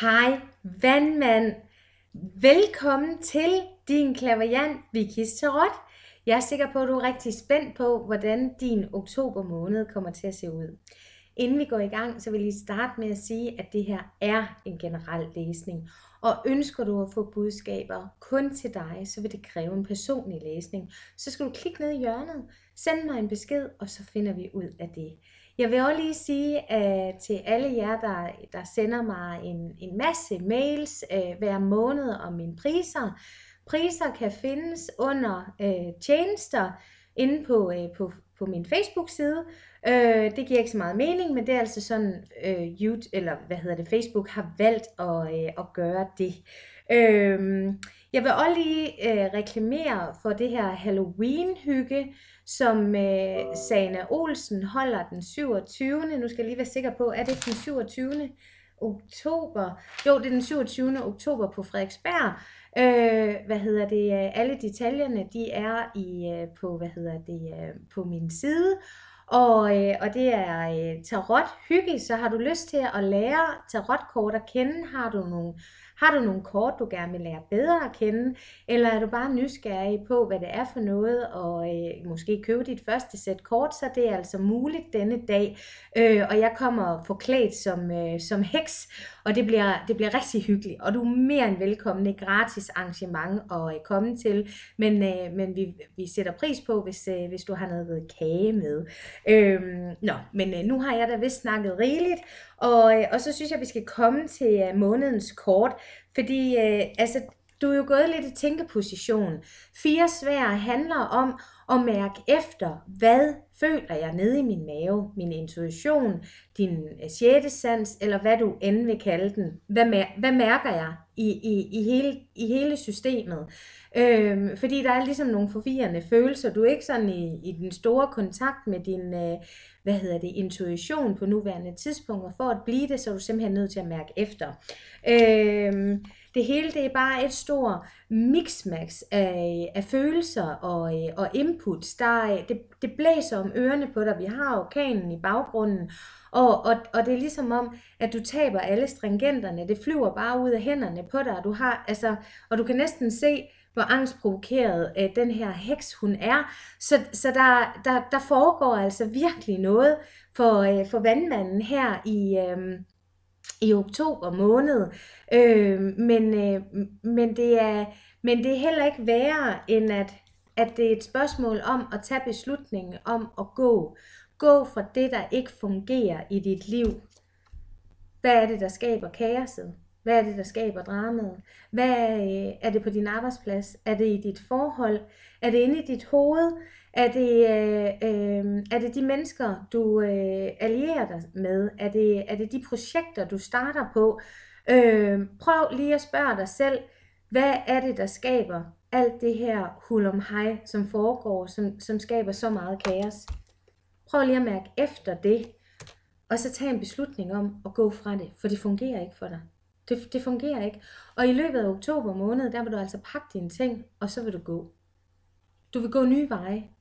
Hej vandmand. Velkommen til din klaverjant Vikis Tarot. Jeg er sikker på, at du er rigtig spændt på, hvordan din oktober måned kommer til at se ud. Inden vi går i gang, så vil jeg starte med at sige, at det her er en generel læsning. Og ønsker du at få budskaber kun til dig, så vil det kræve en personlig læsning. Så skal du klikke ned i hjørnet, send mig en besked, og så finder vi ud af det. Jeg vil også lige sige uh, til alle jer, der, der sender mig en, en masse mails øh, hver måned om mine priser. Priser kan findes under øh, tjenester inde på, uh, på, på min Facebook-side. Øh, det giver ikke så meget mening, men det er altså sådan, øh, YouTube, eller hvad hedder det, Facebook har valgt at, øh, at gøre det. Øh, jeg vil også lige øh, reklamere for det her Halloween-hygge, som øh, Sana Olsen holder den 27. Nu skal jeg lige være sikker på, er det den 27. oktober? Jo, det er den 27. oktober på Frederiksberg. Øh, hvad hedder det? Alle detaljerne, de er i øh, på, hvad hedder det, øh, på min side. Og, øh, og det er øh, tarot hygge, så har du lyst til at lære tarotkort at kende, har du nogle har du nogle kort, du gerne vil lære bedre at kende, eller er du bare nysgerrig på, hvad det er for noget, og øh, måske købe dit første sæt kort, så det er altså muligt denne dag. Øh, og jeg kommer forklædt som, øh, som heks, og det bliver, det bliver rigtig hyggeligt, og du er mere end velkommen. Det er gratis arrangement at øh, komme til, men, øh, men vi, vi sætter pris på, hvis, øh, hvis du har noget kage med. Øh, nå, men øh, nu har jeg da vist snakket rigeligt, og, øh, og så synes jeg, at vi skal komme til øh, månedens kort, fordi øh, altså, du er jo gået lidt i tænkeposition. Fire svær handler om at mærke efter, hvad føler jeg nede i min mave, min intuition, din øh, sjette sans, eller hvad du end vil kalde den. Hvad, mær- hvad mærker jeg i, i, i, hele, i hele systemet? Øhm, fordi der er ligesom nogle forvirrende følelser. Du er ikke sådan i, i den store kontakt med din, øh, hvad hedder det, intuition på nuværende tidspunkt, og for at blive det, så er du simpelthen nødt til at mærke efter. Øhm, det hele det er bare et stort mixmax af, af følelser og, øh, og inputs. Der, øh, det, det blæser om ørerne på dig. Vi har orkanen i baggrunden, og, og, og det er ligesom om, at du taber alle stringenterne. Det flyver bare ud af hænderne på dig. Du har, altså, og du kan næsten se, hvor angstprovokeret øh, den her heks hun er. Så, så der, der, der foregår altså virkelig noget for, øh, for vandmanden her i, øh, i oktober måned. Øh, men, øh, men, det er, men det er heller ikke værre, end at, at det er et spørgsmål om at tage beslutningen om at gå. Gå fra det, der ikke fungerer i dit liv. Hvad er det, der skaber kaoset? Hvad er det, der skaber dramaet? Hvad øh, er det på din arbejdsplads? Er det i dit forhold? Er det inde i dit hoved? Er det, øh, øh, er det de mennesker, du øh, allierer dig med? Er det, er det de projekter, du starter på? Øh, prøv lige at spørge dig selv, hvad er det, der skaber alt det her hul om hej, som foregår, som, som skaber så meget kaos? Prøv lige at mærke efter det, og så tag en beslutning om at gå fra det, for det fungerer ikke for dig. Det, det fungerer ikke. Og i løbet af oktober måned, der vil du altså pakke dine ting, og så vil du gå. Du vil gå nye veje.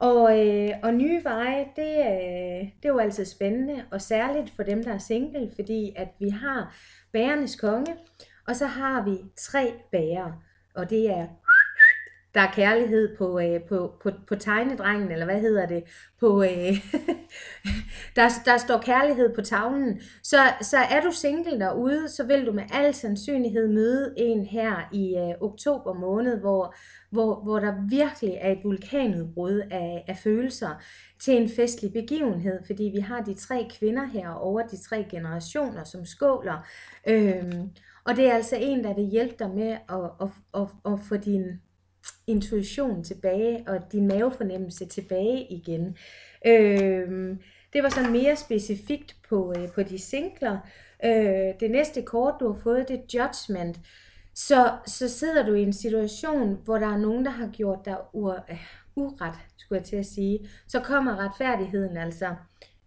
Og, øh, og nye veje, det, øh, det er jo altid spændende, og særligt for dem, der er single, fordi at vi har bærernes konge, og så har vi tre bærer, og det er der er kærlighed på, øh, på, på, på tegnedrengen, eller hvad hedder det, på, øh, der, der står kærlighed på tavlen. Så, så er du single derude, så vil du med al sandsynlighed møde en her i øh, oktober måned, hvor, hvor, hvor der virkelig er et vulkanudbrud af, af følelser til en festlig begivenhed, fordi vi har de tre kvinder her over de tre generationer, som skåler. Øhm, og det er altså en, der vil hjælpe dig med at, at, at, at få din intuition tilbage, og din mavefornemmelse tilbage igen. Øhm, det var så mere specifikt på, øh, på de singler. Øh, det næste kort, du har fået, det er Judgment. Så, så sidder du i en situation, hvor der er nogen, der har gjort dig ur, øh, uret, skulle jeg til at sige. Så kommer retfærdigheden altså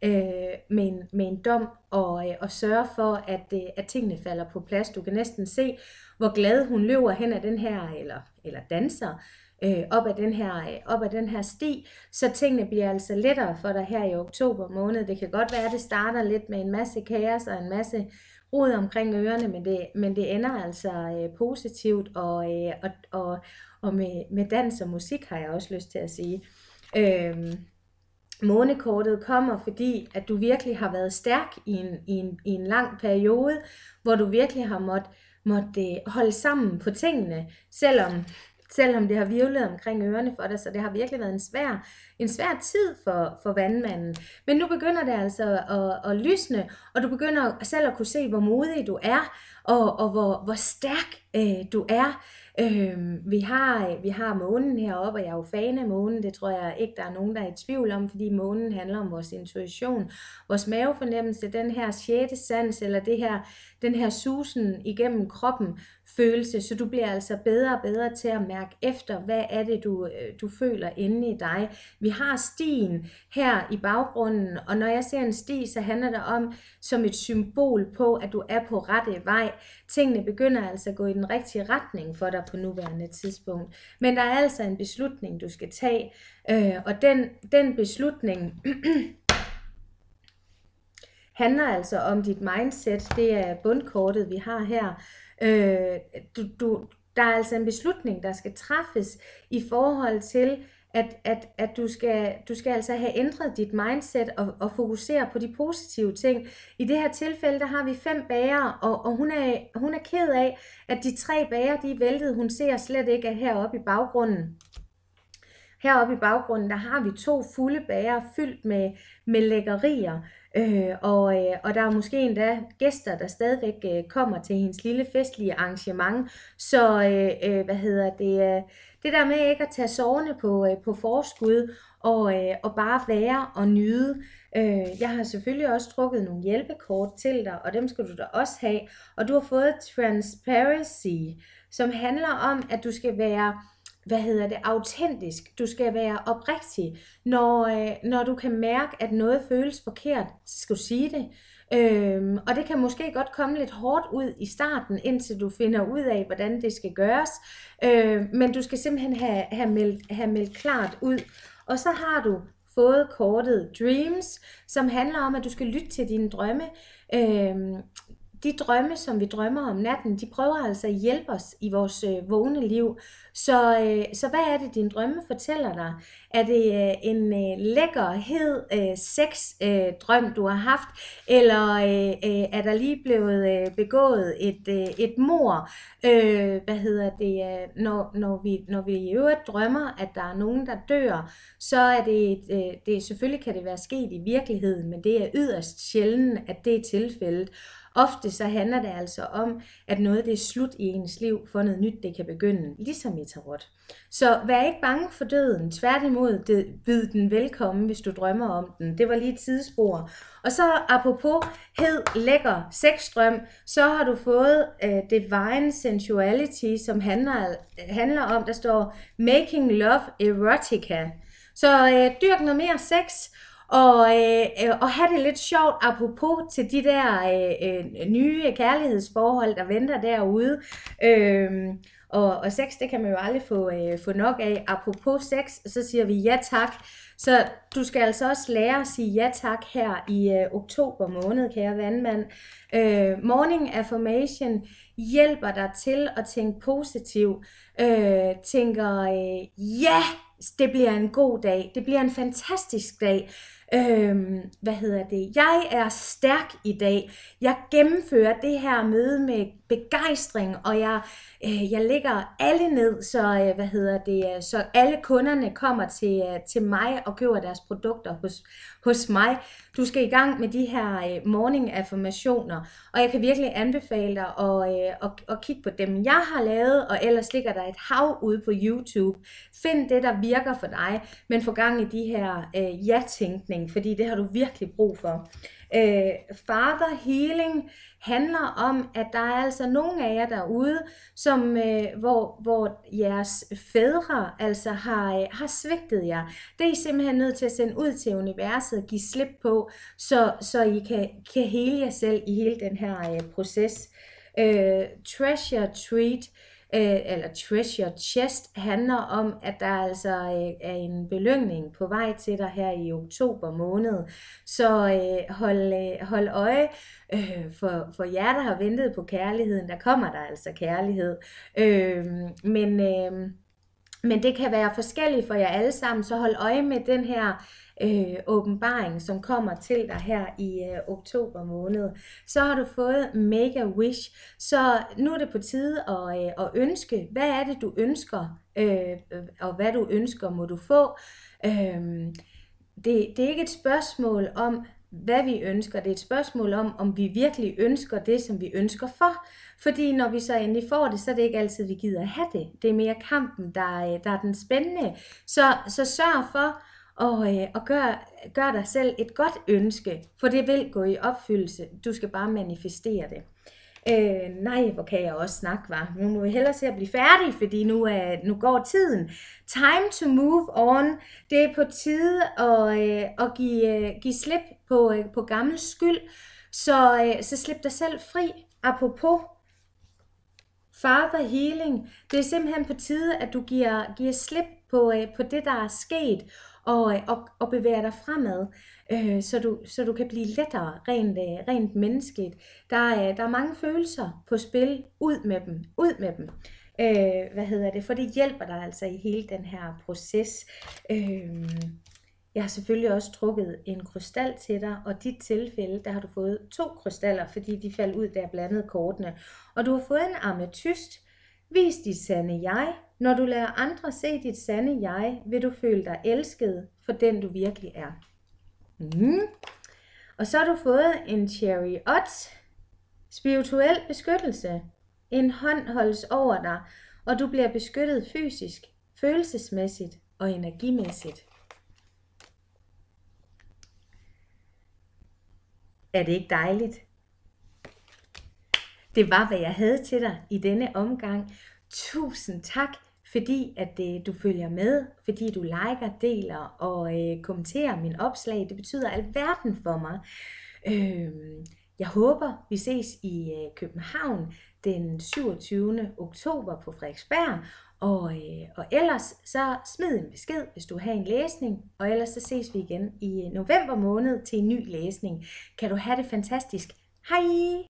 øh, med, en, med en dom og, øh, og sørge for, at, øh, at tingene falder på plads. Du kan næsten se, hvor glad hun løber hen ad den her, eller, eller danser, øh, op, ad den her, øh, op ad den her sti, så tingene bliver altså lettere for dig her i oktober måned. Det kan godt være, at det starter lidt med en masse kaos og en masse rod omkring ørerne, men det, men det ender altså øh, positivt, og, øh, og, og, og med, med dans og musik har jeg også lyst til at sige. Øh, Månekortet kommer, fordi at du virkelig har været stærk i en, i en, i en lang periode, hvor du virkelig har måttet måtte øh, holde sammen på tingene, selvom selvom det har virvlet omkring ørerne for dig, så det har virkelig været en svær, en svær tid for, for vandmanden. Men nu begynder det altså at, at lysne, og du begynder selv at kunne se, hvor modig du er, og, og hvor, hvor stærk øh, du er. Øh, vi, har, vi har månen heroppe, og jeg er jo fan af månen, det tror jeg ikke, der er nogen, der er i tvivl om, fordi månen handler om vores intuition, vores mavefornemmelse, den her sjette sans, eller det her, den her susen igennem kroppen, følelse, så du bliver altså bedre og bedre til at mærke efter, hvad er det, du, øh, du føler inde i dig. Vi har stien her i baggrunden, og når jeg ser en sti, så handler det om som et symbol på, at du er på rette vej. Tingene begynder altså at gå i den rigtige retning for dig på nuværende tidspunkt. Men der er altså en beslutning, du skal tage, øh, og den, den beslutning handler altså om dit mindset. Det er bundkortet, vi har her. Øh, du, du, der er altså en beslutning, der skal træffes i forhold til, at, at, at du, skal, du skal altså have ændret dit mindset og, og fokusere på de positive ting. I det her tilfælde, der har vi fem bager, og, og hun, er, hun er ked af, at de tre bager, de er væltet. Hun ser slet ikke, at heroppe i baggrunden, heroppe i baggrunden, der har vi to fulde bager fyldt med, med lækkerier. Øh, og, øh, og der er måske endda gæster, der stadigvæk øh, kommer til hendes lille festlige arrangement. Så øh, øh, hvad hedder det, øh, det der med ikke at tage sovende på, øh, på forskud og, øh, og bare være og nyde. Øh, jeg har selvfølgelig også trukket nogle hjælpekort til dig, og dem skal du da også have. Og du har fået Transparency, som handler om, at du skal være hvad hedder det, autentisk. Du skal være oprigtig. Når, øh, når du kan mærke, at noget føles forkert, så skal du sige det. Øhm, og det kan måske godt komme lidt hårdt ud i starten, indtil du finder ud af, hvordan det skal gøres. Øhm, men du skal simpelthen have, have, meldt, have meldt klart ud. Og så har du fået kortet Dreams, som handler om, at du skal lytte til dine drømme. Øhm, de drømme, som vi drømmer om natten, de prøver altså at hjælpe os i vores øh, vågne liv. Så, øh, så hvad er det, din drømme fortæller dig? Er det øh, en øh, lækker, hed øh, sexdrøm, øh, du har haft? Eller øh, øh, er der lige blevet øh, begået et, øh, et mor? Øh, hvad hedder det? Øh, når, når, vi, når vi i øvrigt drømmer, at der er nogen, der dør, så er det, et, øh, det selvfølgelig kan det være sket i virkeligheden, men det er yderst sjældent, at det er tilfældet. Ofte så handler det altså om, at noget det er slut i ens liv, for noget nyt det kan begynde, ligesom i tarot. Så vær ikke bange for døden, tværtimod det, byd den velkommen, hvis du drømmer om den. Det var lige et tidsspor. Og så apropos hed, lækker sexstrøm, så har du fået uh, Divine Sensuality, som handler, handler om, der står Making Love Erotica. Så uh, dyrk noget mere sex, og, øh, øh, og have det lidt sjovt apropos til de der øh, øh, nye kærlighedsforhold, der venter derude. Øh, og, og sex, det kan man jo aldrig få, øh, få nok af. Apropos sex, så siger vi ja tak. Så du skal altså også lære at sige ja tak her i øh, oktober måned, kære vandmand. Øh, morning affirmation hjælper dig til at tænke positivt. Øh, tænker, øh, ja, det bliver en god dag. Det bliver en fantastisk dag. Øhm, hvad hedder det? Jeg er stærk i dag. Jeg gennemfører det her møde med begejstring, og jeg, øh, jeg lægger alle ned, så, øh, hvad hedder det, øh, så alle kunderne kommer til, øh, til mig og køber deres produkter hos, hos mig. Du skal i gang med de her øh, morning affirmationer, og jeg kan virkelig anbefale dig at, øh, at, at kigge på dem, jeg har lavet, og ellers ligger der et hav ude på YouTube. Find det, der virker for dig, men få gang i de her øh, ja-tænkning, fordi det har du virkelig brug for. Øh, father healing handler om, at der er altså nogle af jer derude, som, øh, hvor, hvor jeres fædre altså har, øh, har svigtet jer. Det er I simpelthen nødt til at sende ud til universet og give slip på, så, så I kan, kan hele jer selv i hele den her øh, proces. Øh, treasure treat øh, eller Treasure Chest, handler om, at der altså øh, er en belønning på vej til dig her i oktober måned. Så øh, hold, øh, hold øje øh, for, for jer, der har ventet på kærligheden. Der kommer der altså kærlighed. Øh, men... Øh, men det kan være forskelligt for jer alle sammen, så hold øje med den her øh, åbenbaring, som kommer til dig her i øh, oktober måned. Så har du fået Mega Wish, så nu er det på tide at, øh, at ønske, hvad er det du ønsker, øh, og hvad du ønsker må du få. Øh, det, det er ikke et spørgsmål om, hvad vi ønsker. Det er et spørgsmål om, om vi virkelig ønsker det, som vi ønsker for. Fordi når vi så endelig får det, så er det ikke altid, vi gider have det. Det er mere kampen, der, øh, der er den spændende. Så, så sørg for og, øh, og gør, gør dig selv et godt ønske, for det vil gå i opfyldelse. Du skal bare manifestere det. Øh, nej, hvor kan jeg også snakke, var. Nu må vi hellere se at blive færdig, fordi nu, øh, nu går tiden. Time to move on. Det er på tide at, øh, at give, øh, give slip på, øh, på gammel skyld. Så, øh, så slip dig selv fri. Apropos Father Healing. Det er simpelthen på tide, at du giver, giver slip på, øh, på det, der er sket, og, øh, og, og bevæger dig fremad, øh, så, du, så du kan blive lettere rent, øh, rent menneskeligt. Der er, øh, der er mange følelser på spil. Ud med dem. Ud med dem. Øh, hvad hedder det? For det hjælper dig altså i hele den her proces. Øh, jeg har selvfølgelig også trukket en krystal til dig, og i dit tilfælde, der har du fået to krystaller, fordi de faldt ud, der blandede kortene. Og du har fået en ametyst. Vis dit sande jeg. Når du lader andre se dit sande jeg, vil du føle dig elsket for den du virkelig er. Mm. Og så har du fået en cherry odds. Spirituel beskyttelse. En hånd holdes over dig, og du bliver beskyttet fysisk, følelsesmæssigt og energimæssigt. Er det ikke dejligt? Det var, hvad jeg havde til dig i denne omgang. Tusind tak, fordi at øh, du følger med, fordi du liker, deler og øh, kommenterer min opslag. Det betyder alverden for mig. Øh, jeg håber, vi ses i øh, København den 27. oktober på Frederiksberg. Og, øh, og ellers så smid en besked, hvis du har en læsning. Og ellers så ses vi igen i øh, november måned til en ny læsning. Kan du have det fantastisk. Hej!